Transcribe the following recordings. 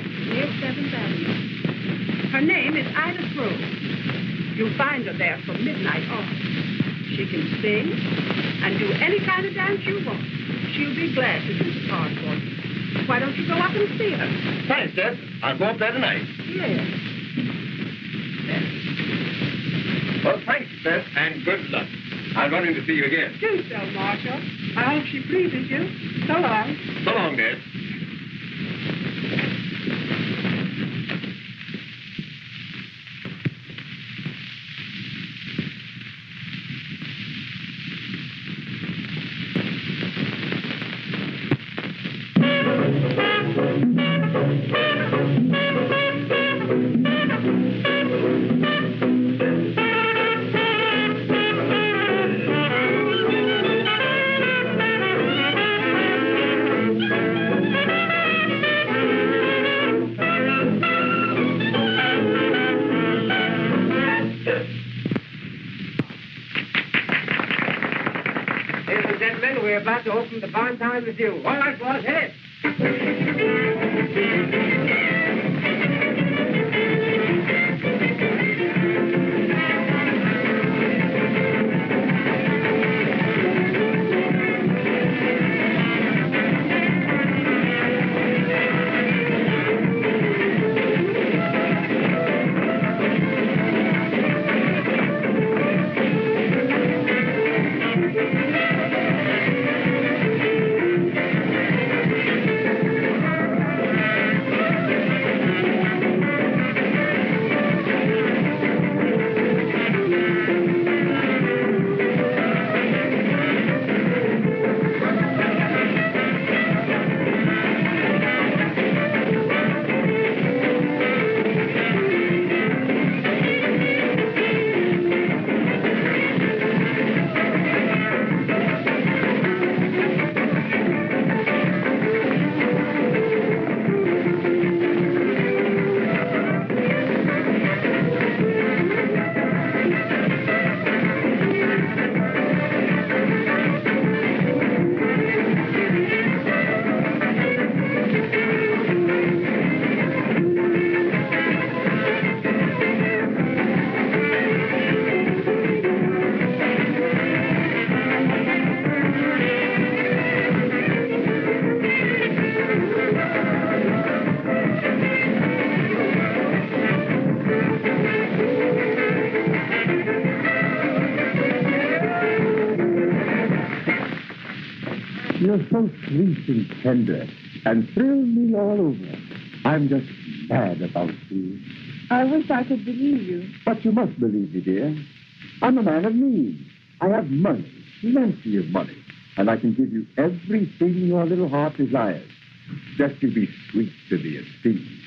139th, near 7th Avenue. Her name is Ida Grove. You'll find her there from midnight on. She can sing and do any kind of dance you want. She'll be glad to do the part for you. Why don't you go up and see her? Thanks, Des. I'll go up there tonight. Yes. Well, thanks, Des, and good luck. I'll run in to see you again. Do so, Marshal. I hope she pleases you. So long. So long, Des. Open the Barn-Town Review. All right, boys, hit it. Tender and thrill me all over. I'm just mad about you. I wish I could believe you. But you must believe me, dear. I'm a man of means. I have money, plenty of money, and I can give you everything your little heart desires. Just you be sweet to me and see.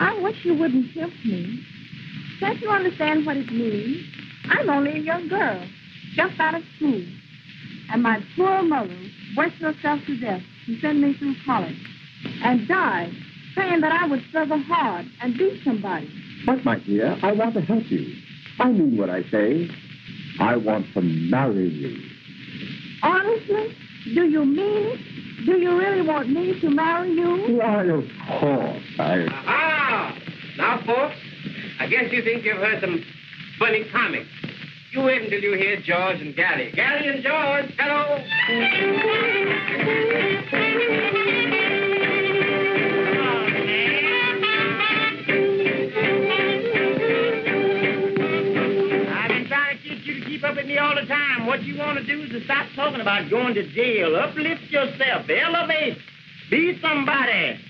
I wish you wouldn't help me. Can't you understand what it means? I'm only a young girl, just out of school. And my poor mother worked herself to death to send me through college and died saying that I would struggle hard and be somebody. But, my dear, I want to help you. I mean what I say. I want to marry you. Honestly? Do you mean it? Do you really want me to marry you? Why, of course. I. Ah! Now, folks, I guess you think you've heard some funny comics. You wait until you hear George and Gally. Gally and George, hello. I've been trying to get you to keep up with me all the time. What you want to do is to stop talking about going to jail. Uplift yourself. Elevate. Be somebody.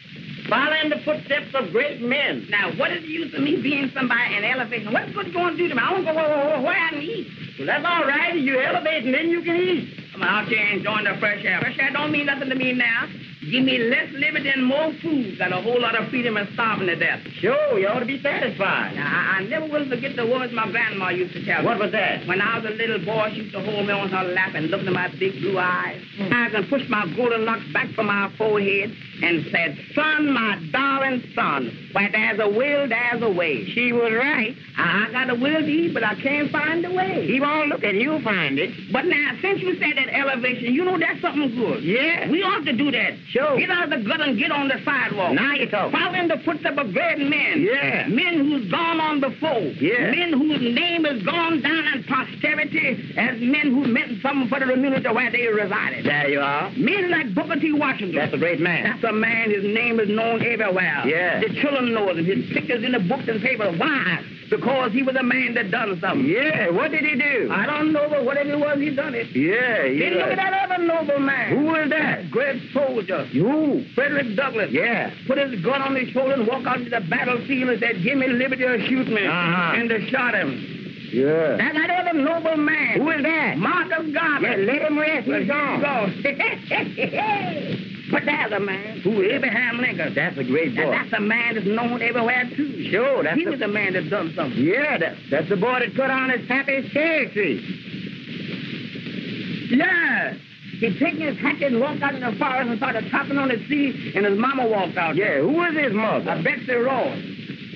Follow in the footsteps of great men. Now, what is the use of me being somebody in elevation? What's good going to do to me? I to go where, where I can eat. Well, that's all right. You elevate and then you can eat. I'm out here enjoying the fresh air. Fresh air don't mean nothing to me now. Give me less liberty and more food. Got a whole lot of freedom and starving to death. Sure, you ought to be satisfied. Now, I, I never will forget the words my grandma used to tell me. What was that? When I was a little boy, she used to hold me on her lap and look into my big blue eyes. I can push my golden locks back from my forehead and said, Son, my darling son, where there's a will, there's a way. She was right. I, I got a will to eat, but I can't find the way. Keep on looking. You'll find it. But now, since you said that elevation, you know that's something good. Yeah. We ought to do that. Sure. Get out of the gut and get on the sidewalk. Now you talk. Follow in the footsteps of great men. Yeah. Men who's gone on before. Yeah. Men whose name has gone down in posterity as men who meant something for the community where they resided. There you are. Men like Booker T. Washington. That's a great man. That's a man, his name is known everywhere. Yeah. The children know him. His picture's in the books and papers. Why? Because he was a man that done something. Yeah, what did he do? I don't know, but whatever it was, he done it. Yeah, Then look at that other noble man. Who was that? Great soldier. You. Frederick Douglass. Yeah. Put his gun on his shoulder and walk out to the battlefield and said, give me liberty or shoot me. Uh-huh. And they shot him. Yeah. That, that other noble man. Who is that? Marcus Garvey. Yeah, let him rest. Well, He's gone. gone. but there's a man. Who is? Abraham Lincoln. That's a great boy. And that's a man that's known everywhere, too. Sure, that's he the- was a man that done something. Yeah, that, that's the boy that cut on his pappy's cherry tree. Yeah. He taken his hatchet and walked out in the forest and started chopping on the tree, and his mama walked out. Yeah, who was his Uh, mother? Betsy Ross.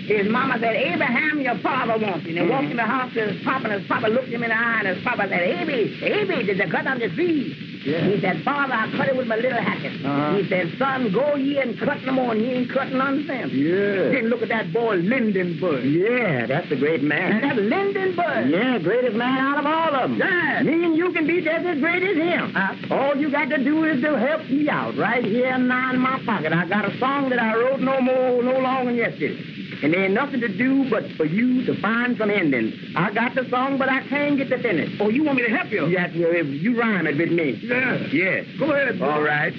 His mama said, Abraham, your father wants you. And he walked in the house to his papa, and his papa looked him in the eye, and his papa said, Abby, Abby, did you cut down the tree? Yeah. He said, Father, I cut it with my little hatchet. Uh-huh. He said, son, go ye and cut no more, and he ain't cutting none since. Yeah. Then look at that boy, Lindenberg. Yeah, that's a great And man. that Lindenberg. Yeah, greatest man out of all of them. Yeah. Me and you can be just as great as him. Huh? All you got to do is to help me out right here now in my pocket. I got a song that I wrote no more, no longer yesterday. And there ain't nothing to do but for you to find some ending. I got the song, but I can't get the finish. Oh, you want me to help you? You, have to, you rhyme it with me. Yeah. Yeah. Go ahead. boy. All right.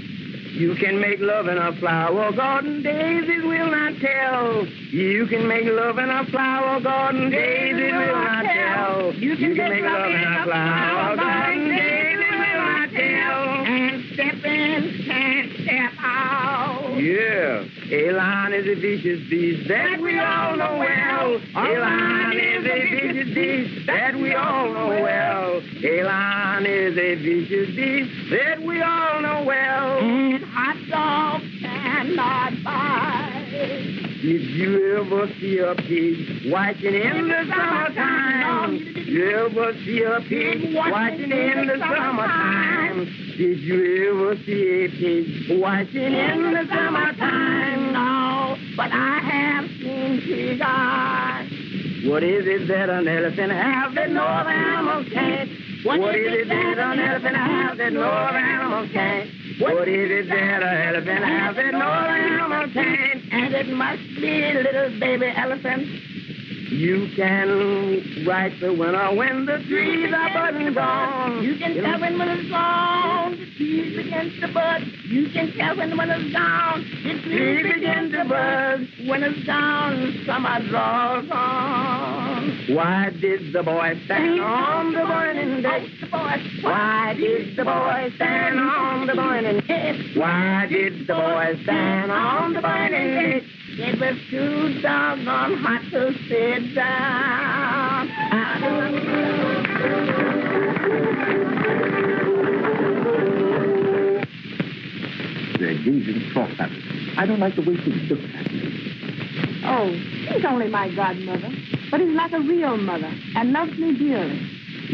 You can make love in a flower garden, daisies will not tell. You can make love in a flower garden, daisies will not tell. You can make love in a flower garden, daisies will. And step in and step out. Yeah, Elon is a vicious beast that we all know well. Elon is a vicious beast that we all know well. Elon is a vicious beast that we all know well. Hot dogs cannot buy. Did you ever see a pig watching in the summertime? Did You ever see a pig watching in the summertime? Did you ever see a pig watching in the summertime? No, but I have seen pig eyes. What is it that an elephant has that no other animal can't? What is it that an elephant has that no other animal can't? What is it that an elephant has that no other animal can't? And it must be little baby elephant. You can write the winter when the trees are budding gone. You can tell when it's gone. The trees begin to bud. You can tell when it's gone. The trees begin to bud. When it's gone, summer draws on. Why did the boy stand on the burning deck? Why did the boy stand on the burning deck? Why did the boy stand on the burning deck? It was too doggone hot to sit down. They're gazing soft at us. I don't like the way she looks at me. Oh, she's only my godmother, but is like a real mother and loves me dearly.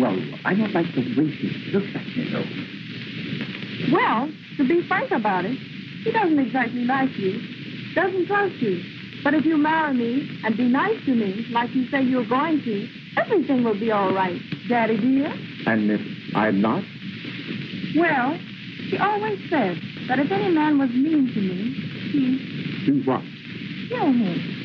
Well, I don't like the way she looks at me, though. Well, to be frank about it, he doesn't exactly like you, doesn't trust you. But if you marry me and be nice to me, like you say you're going to, everything will be all right, Daddy dear. And if I'm not? Well, he always said that if any man was mean to me, he'd Do what? kill him.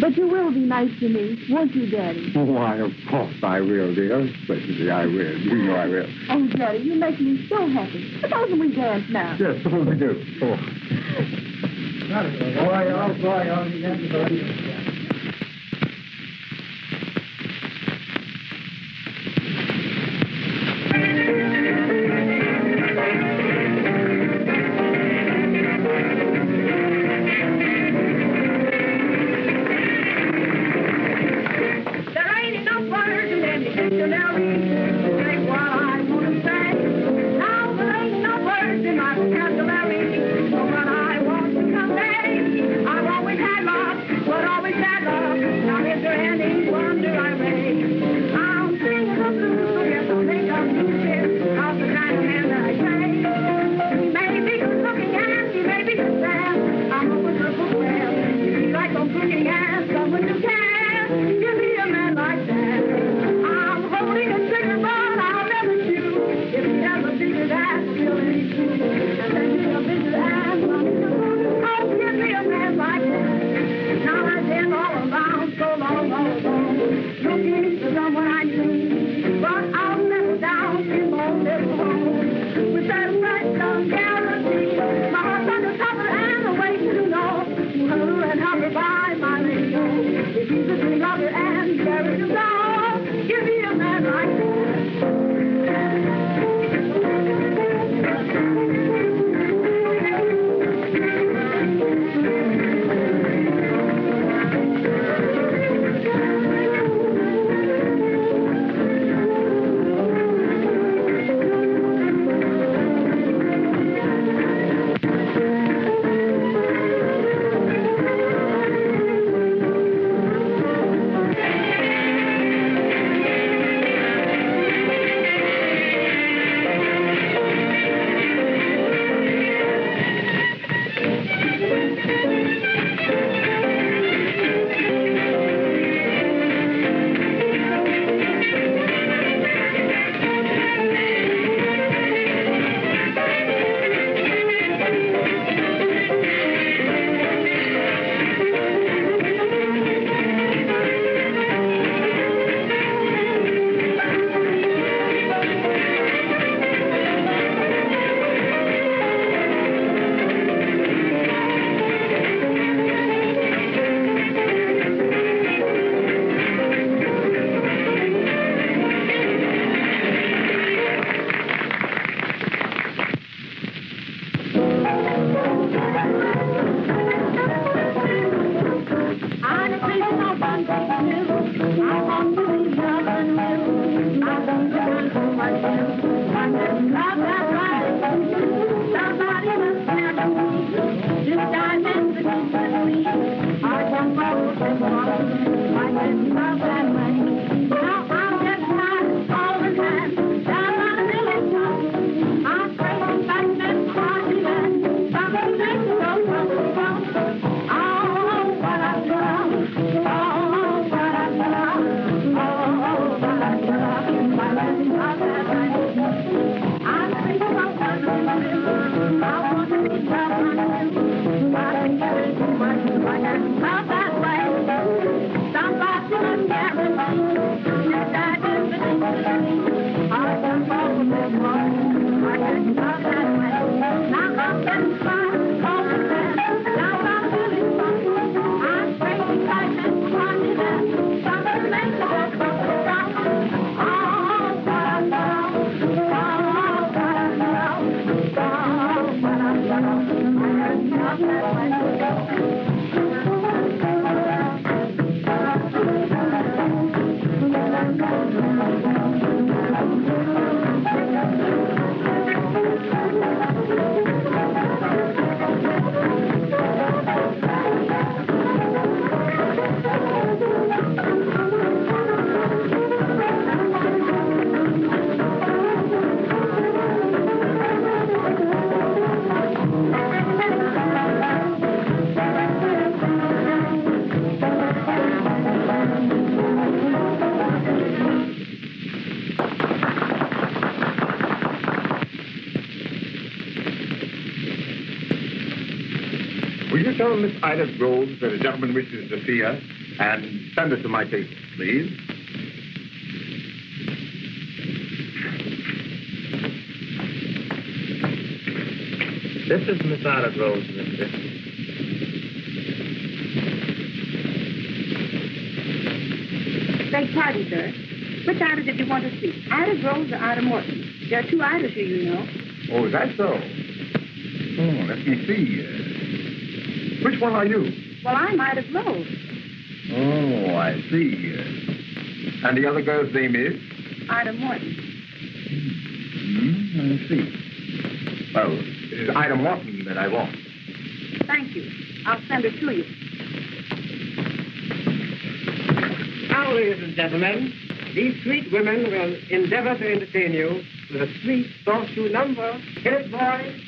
But you will be nice to me, won't you, Daddy? Why, of course I will, dear. Especially I will. You know I will. Oh, Daddy, you make me so happy. Supposing we dance now. Yes, suppose we do. Oh. Boy, oh boy, oh, you never Ida Groves that a gentleman wishes to see her and send her to my table, please? This is Miss Ida Groves, mister. Beg pardon, sir. Which Ida did you want to see? Ida Groves or Ida Morton? There are two Idas here, you know. Oh, is that so? Oh, let me see. Which one are you? Well, I'm Ida Groves. Oh, I see. And the other girl's name is? Ida Morton. Hmm, I see. Well, it is Ida Morton that I want. Thank you. I'll send her to you. Now, ladies and gentlemen, these sweet women will endeavor to entertain you with a sweet horseshoe number. Hit it, boys.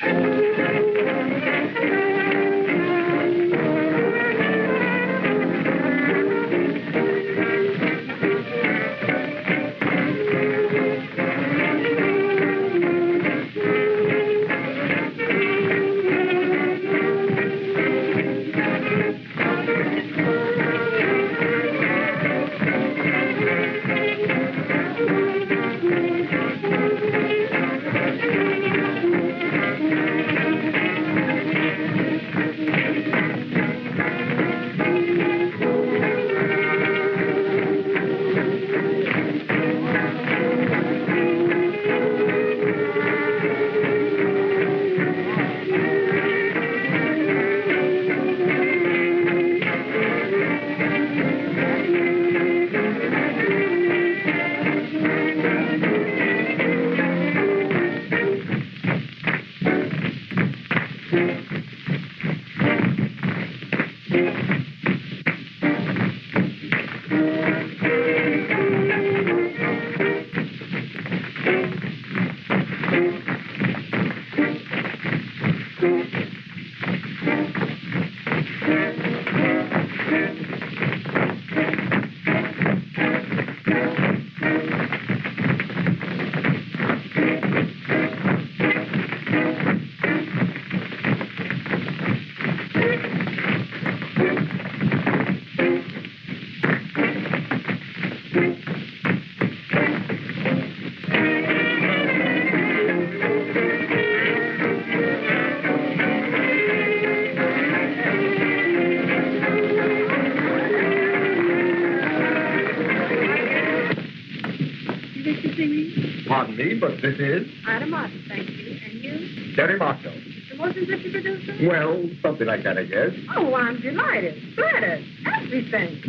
This is Ida Martin, thank you. And you? Terry Marshall. The motion picture producer? Well, something like that, I guess. Oh, I'm delighted. Flattered. Everything.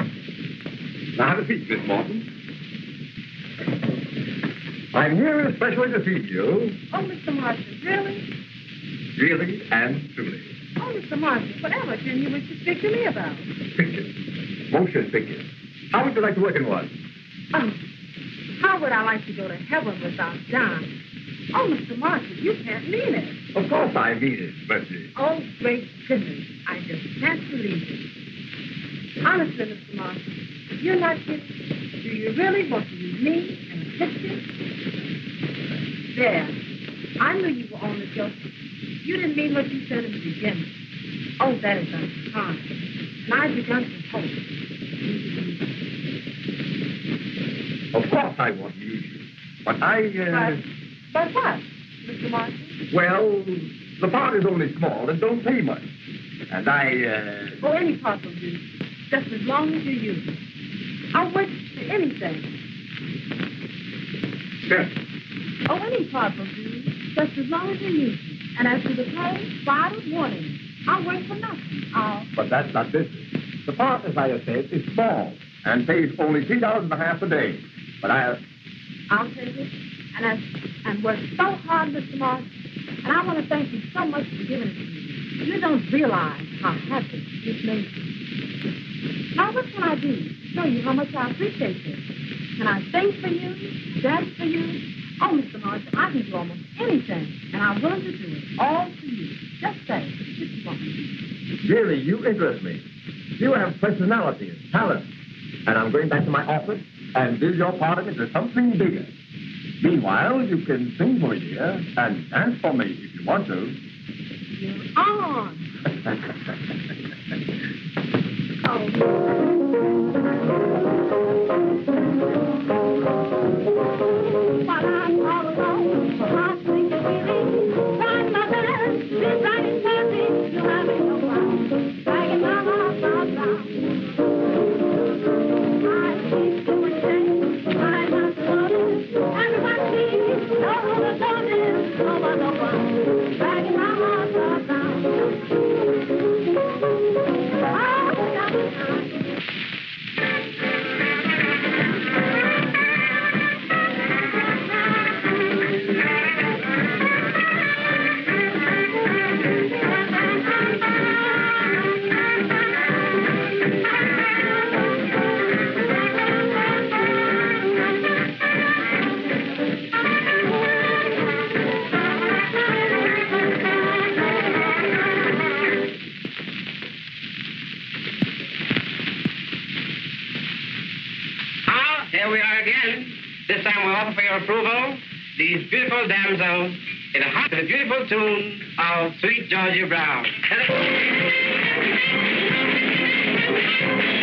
Now, have a seat, Miss Morton. I'm here especially to see you, Oh, Mr. Marshall, really? really and truly. Oh, Mr. Marshall, whatever can you wish to speak to me about? Pictures. Motion pictures. How would you like to work in one? Oh, how would I like to go to heaven without John? Oh, Mr. Marshall, you can't mean it. Of course I mean it, but... uh, Oh, great goodness. I just can't believe it. Honestly, Mr. Marshall, you're not kidding. Do you really want to use me and a picture? There. I knew you were only joking. You didn't mean what you said in the beginning. Oh, that is unkind. And I've begun to hope. Of course I want to use you. But I, uh... But, but what, Mr. Martin? Well, the part is only small and don't pay much. And I, uh... Oh, any part will do. Just as long as you use it. I'll wait for anything. Yes. Oh, any part will do. Just as long as you use it. And as for the pay, why, I don't want any. I'll wait for nothing. I'll... But that's not business. The part, as I have said, is small and pays only three dollars and a half a day. But I, I'll take it. And I, and work so hard, Mr. Marshall. And I want to thank you so much for giving it to me. You don't realize how happy this makes me. Now, what can I do to show you how much I appreciate this? Can I sing for you? Dance for you? Oh, Mr. Marshall, I can do almost anything. And I'm willing to do it. All for you. Just say, what you really, you interest me. You have personality and talent. And I'm going back to my office and build your part of it to something bigger. Meanwhile, you can sing for me, dear, and dance for me if you want to. You're on. While here we are again. This time we'll offer for your approval these beautiful damsels in a beautiful tune of Sweet Georgia Brown.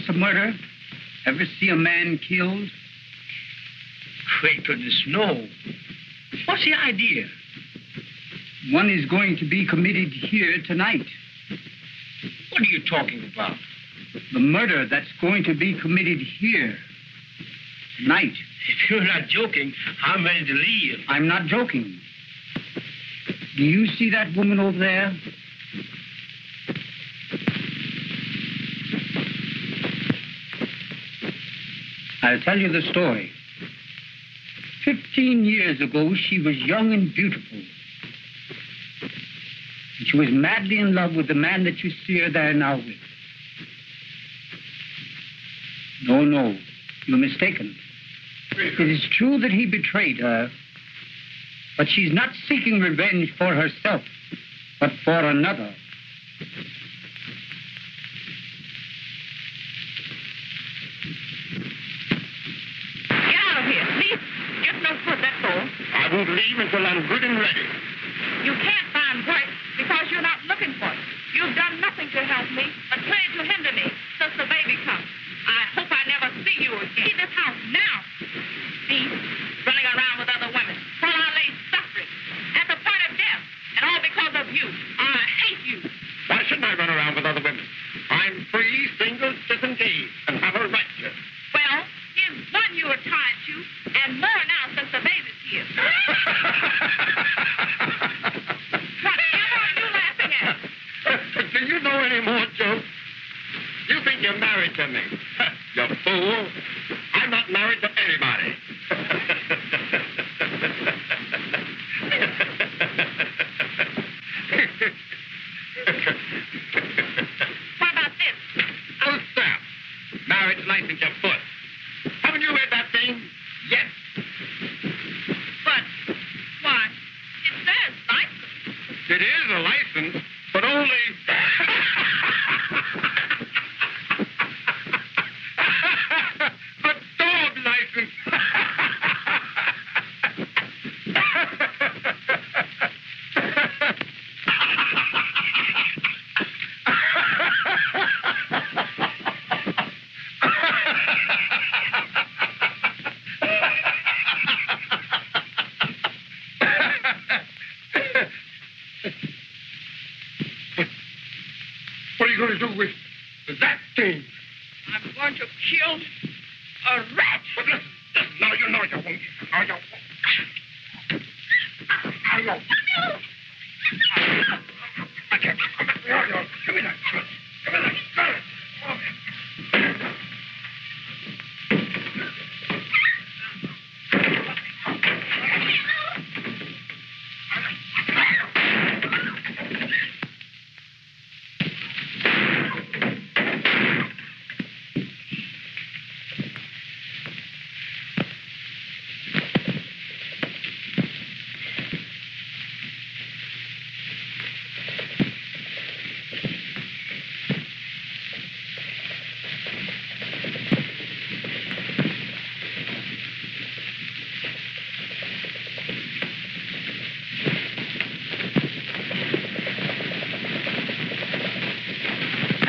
witness of murder? Ever see a man killed? Great goodness, no. What's the idea? One is going to be committed here tonight. What are you talking about? The murder that's going to be committed here tonight. If you're not joking, I'm ready to leave. I'm not joking. Do you see that woman over there? I'll tell you the story. Fifteen years ago, she was young and beautiful. And she was madly in love with the man that you see her there now with. No, no, you're mistaken. It is true that he betrayed her, but she's not seeking revenge for herself, but for another. Get out of here. Leave. Get no foot, that's all. I won't leave until I'm good and ready. You can't find work because you're not looking for it. You've done nothing to help me, but plenty to hinder me since the baby comes. I hope I never see you again. Leave this house now. See,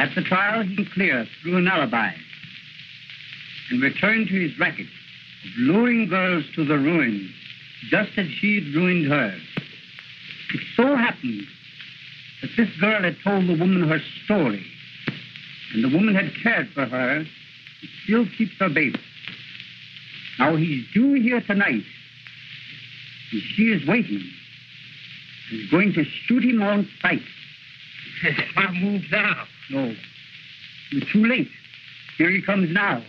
At the trial, he clear through an alibi and returned to his racket of luring girls to the ruin, just as she had ruined her. It so happened that this girl had told the woman her story, and the woman had cared for her and still keeps her baby. Now he's due here tonight, and she is waiting, is going to shoot him on sight. I move now. No. You're too late. Here he comes now.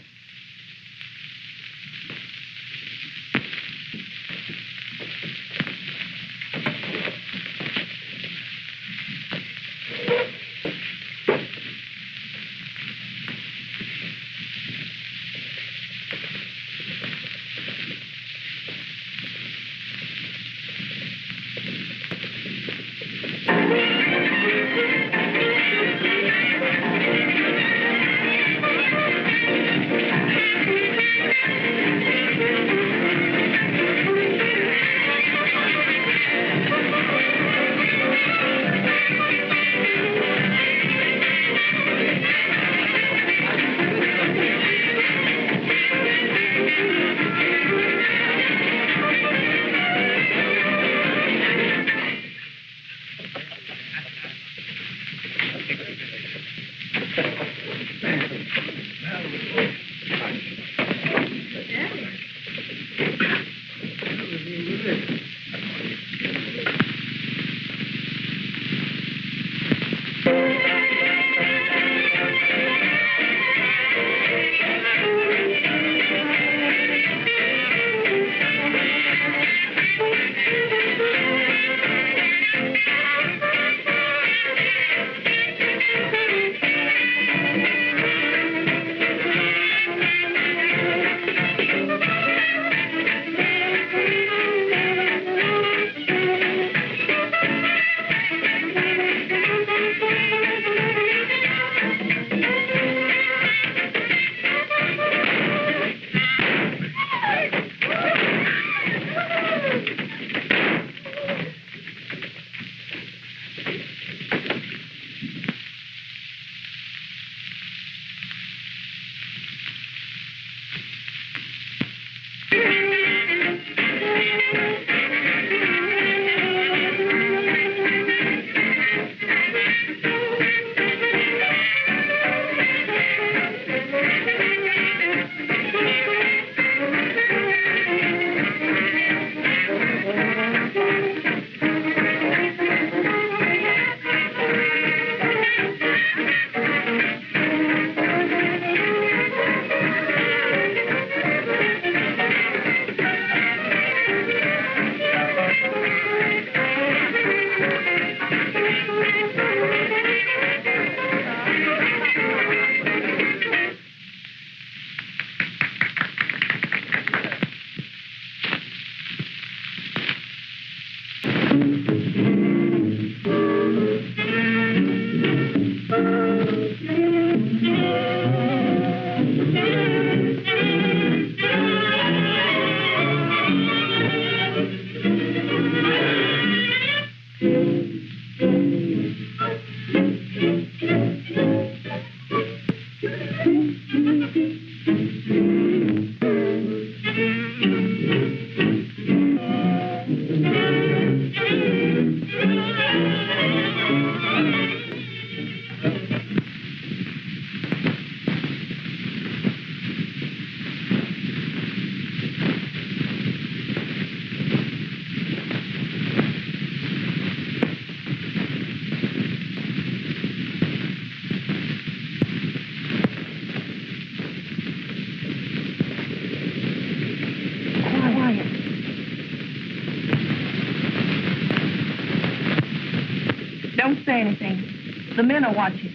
The men are watching.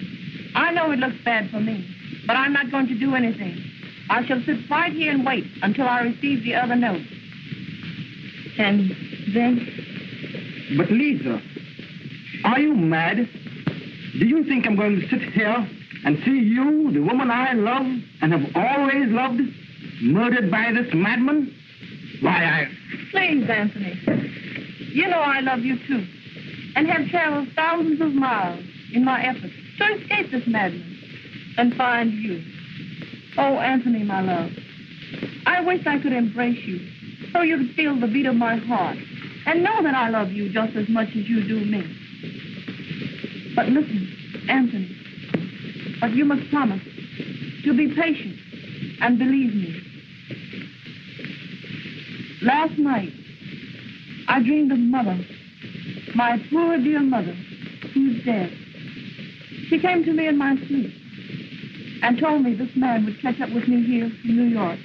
I know it looks bad for me, but I'm not going to do anything. I shall sit right here and wait until I receive the other note. And then, But Lisa, are you mad? Do you think I'm going to sit here and see you, the woman I love and have always loved, murdered by this madman? Why, I... please, Anthony. You know I love you too, and have traveled thousands of miles in my efforts to escape this madness and find you. Oh, Anthony, my love, I wish I could embrace you so you could feel the beat of my heart and know that I love you just as much as you do me. But listen, Anthony, but you must promise to be patient and believe me. Last night, I dreamed of Mother, my poor dear mother, who's dead. She came to me in my sleep and told me this man would catch up with me here in New York,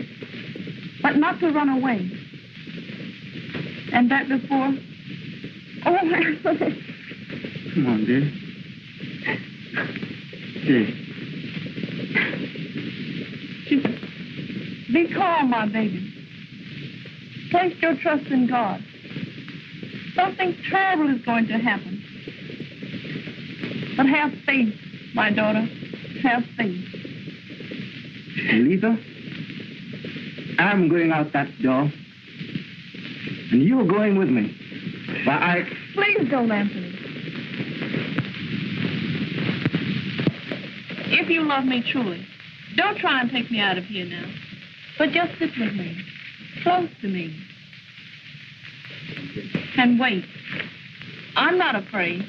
but not to run away. And that before... Oh, Anthony. Come on, dear. Dear. Be calm, my baby. Place your trust in God. Something terrible is going to happen. But have faith, my daughter. Have faith. Lisa, I'm going out that door. And you're going with me. But I... Please don't, Anthony. If you love me truly, don't try and take me out of here now. But just sit with me, close to me. And wait. I'm not afraid.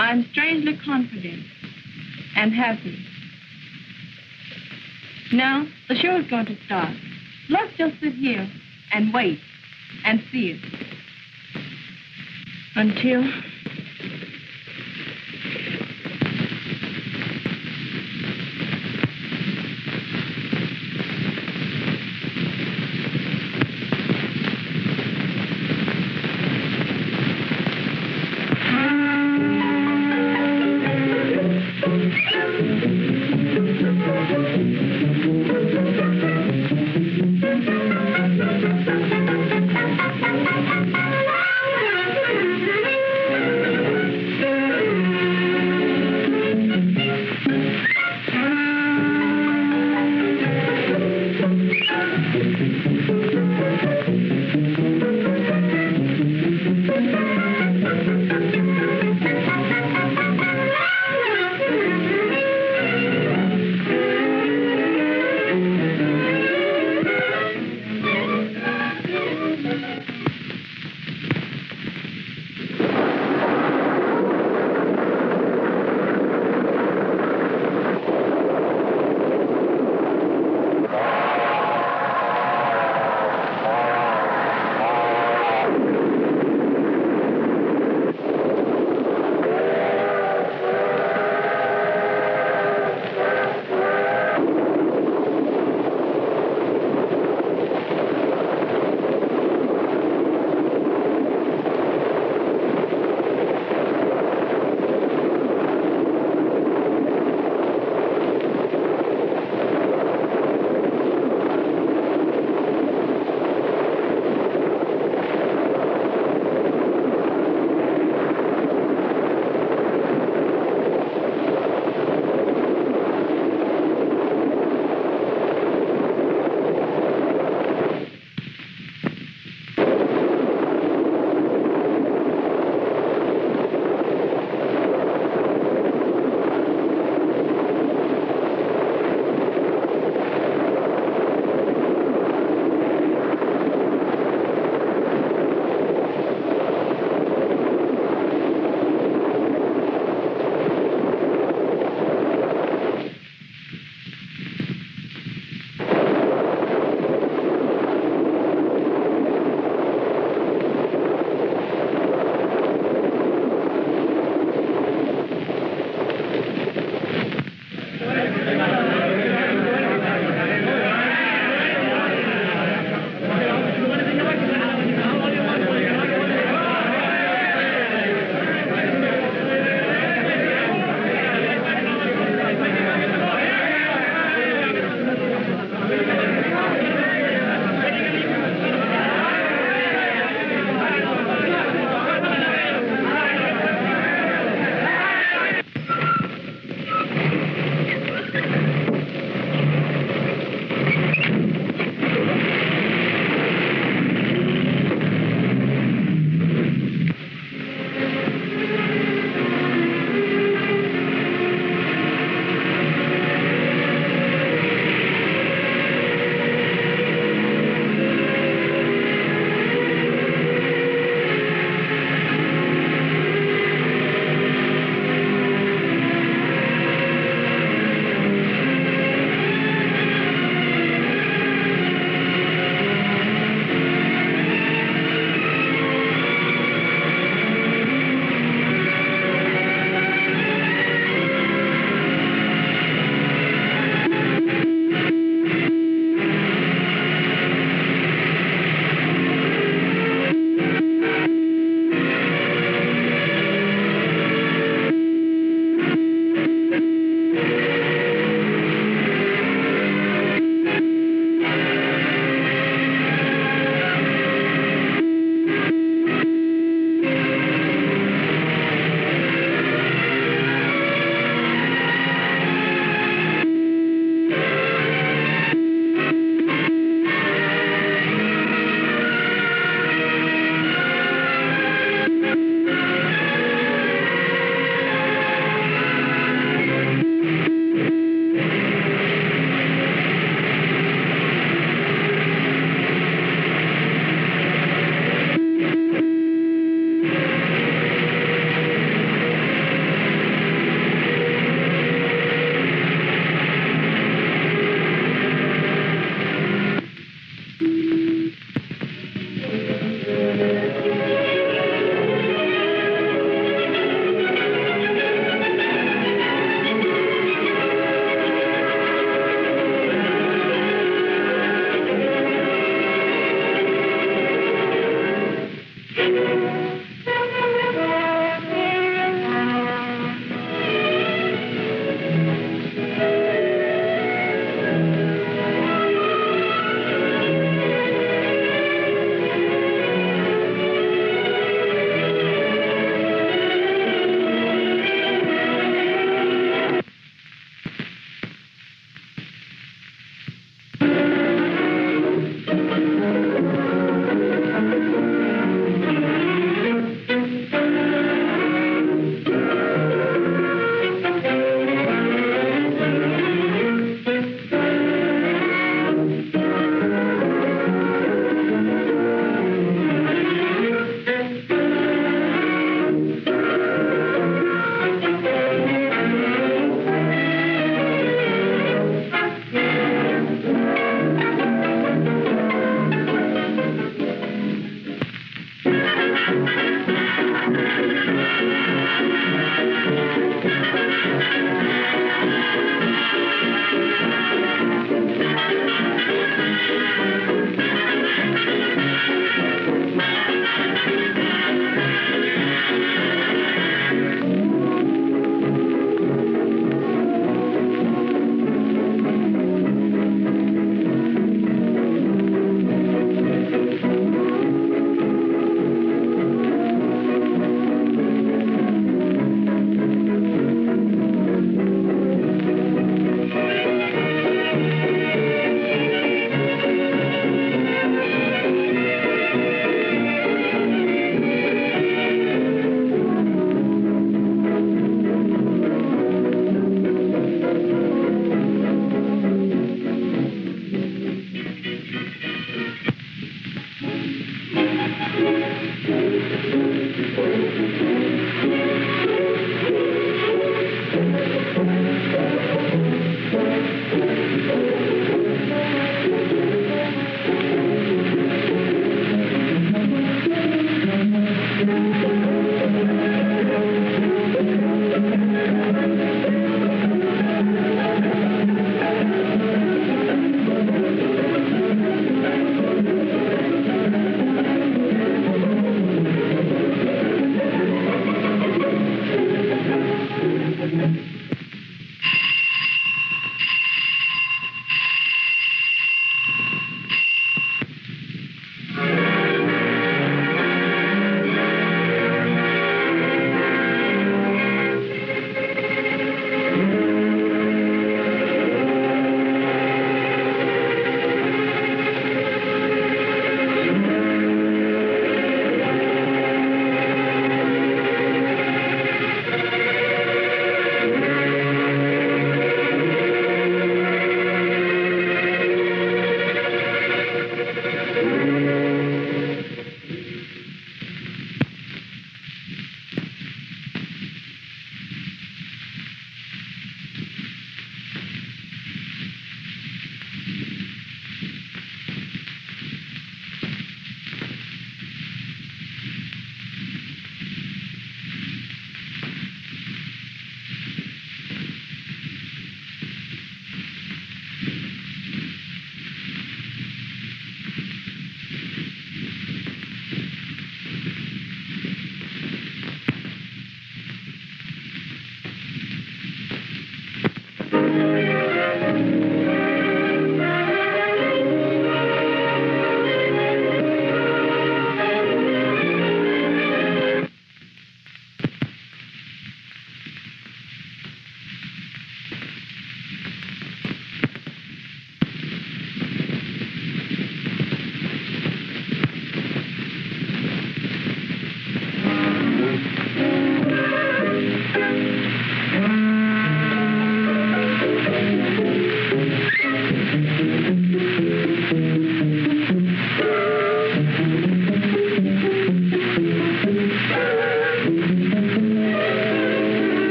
I'm strangely confident and happy. Now, the show is going to start. Let's just sit here and wait and see it. Until.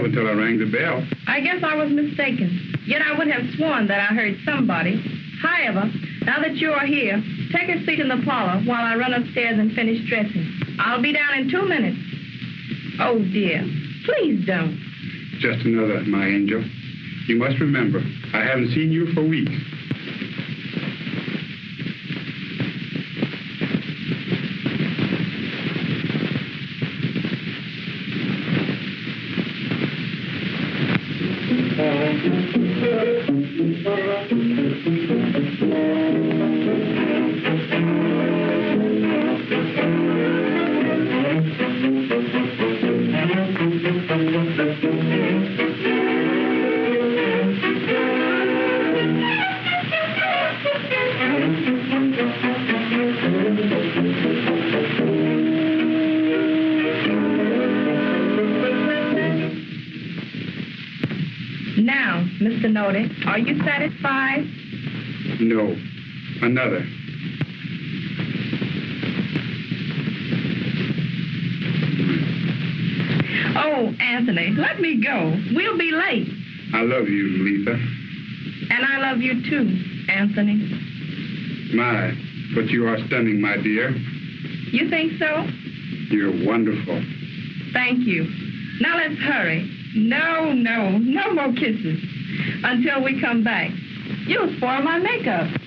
Until I rang the bell. I guess I was mistaken. Yet I would have sworn that I heard somebody. However, now that you are here, take a seat in the parlor while I run upstairs and finish dressing. I'll be down in two minutes. Oh, dear. Please don't. Just another, my angel. You must remember, I haven't seen you for weeks. Now, No, another. Oh, Anthony, let me go. We'll be late. I love you, Lisa. And I love you too, Anthony. My, but you are stunning, my dear. You think so? You're wonderful. Thank you. Now let's hurry. No, no, no more kisses until we come back. You'll spoil my makeup.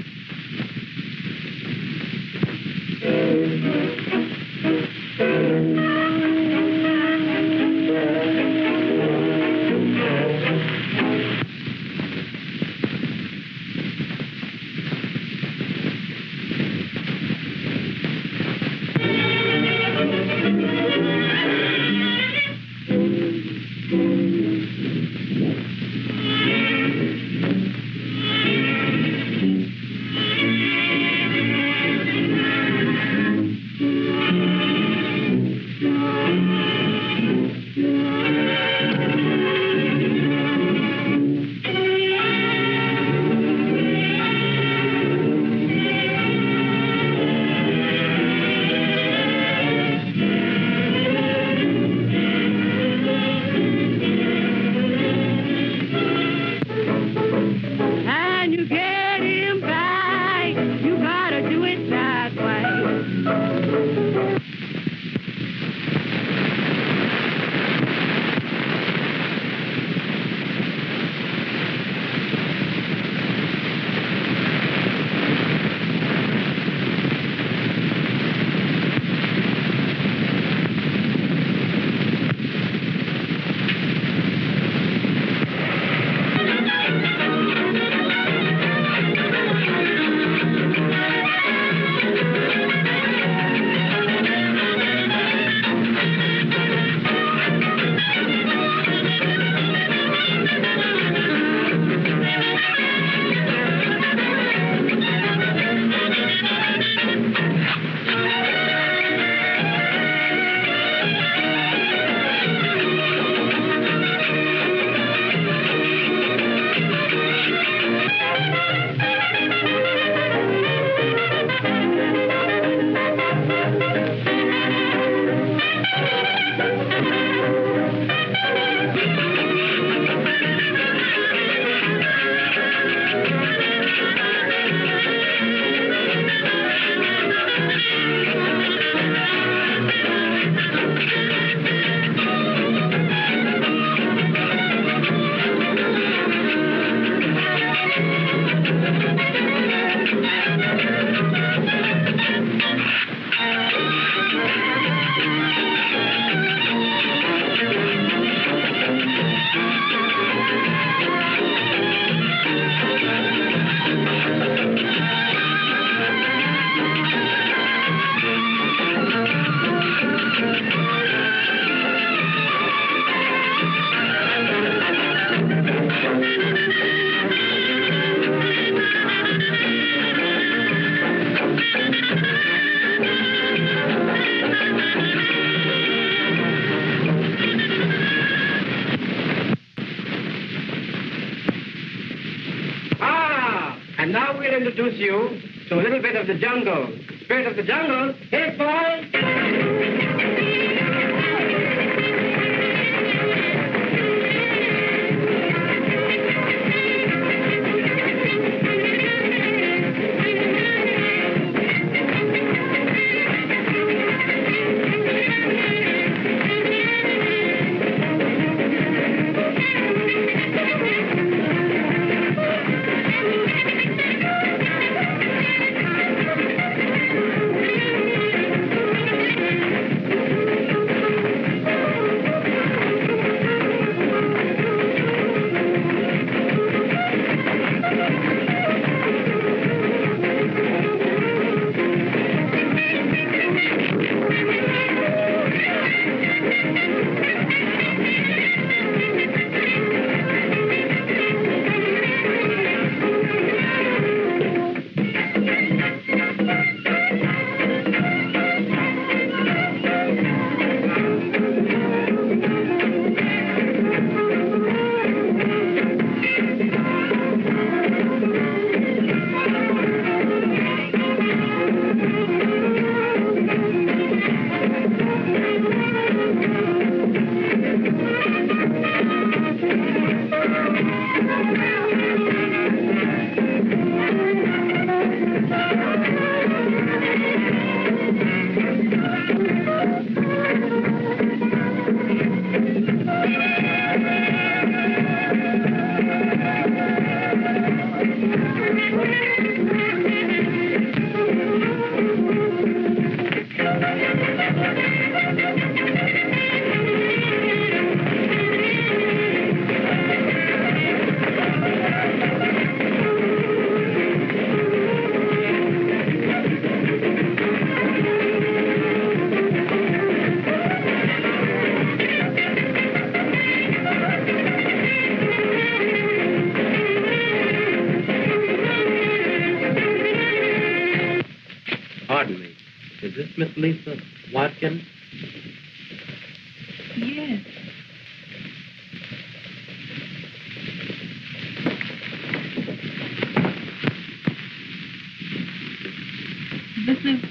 This is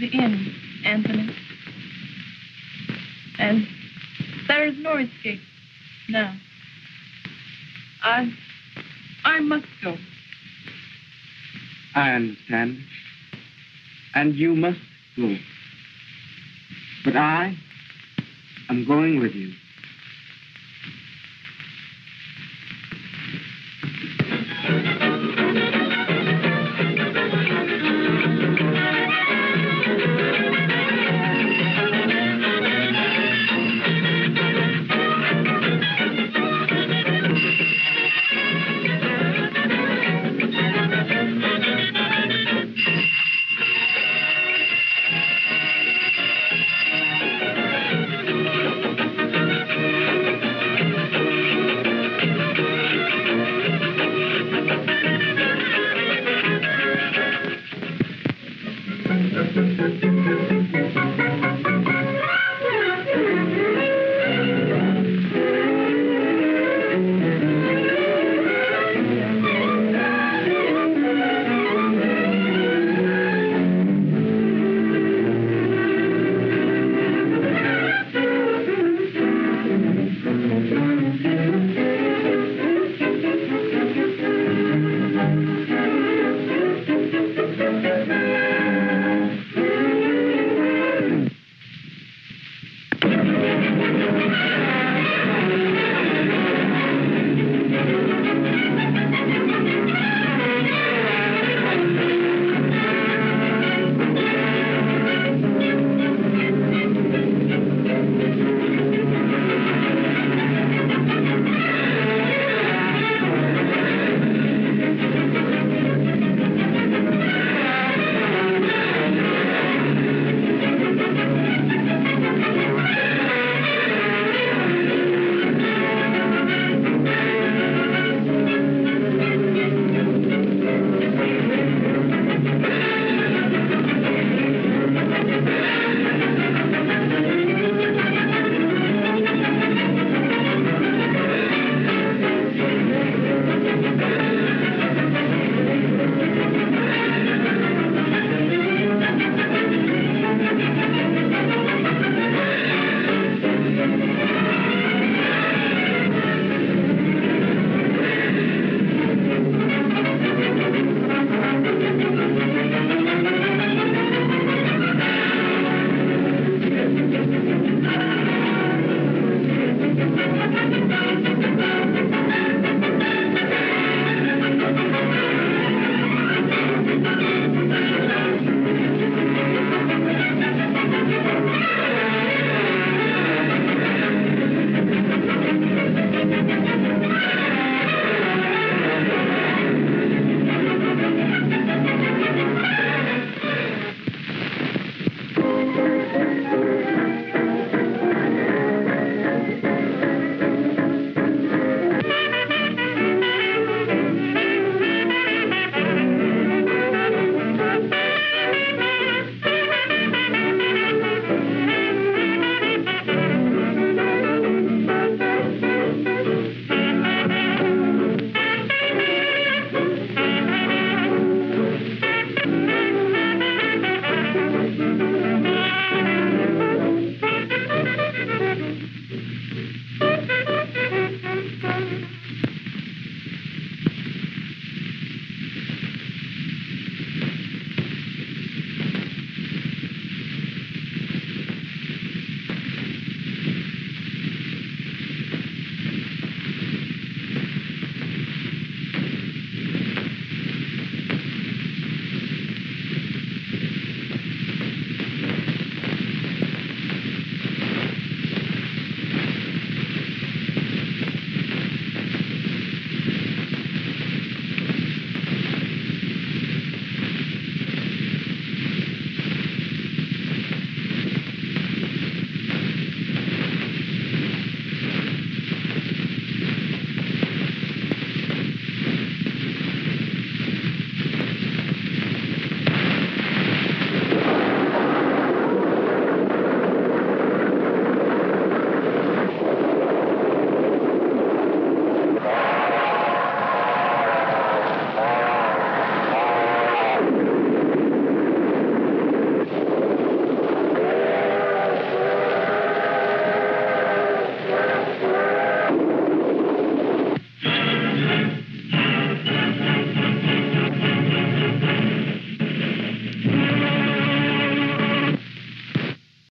the end, Anthony. And there is no escape now. I I must go. I understand. And you must go. But I am going with you.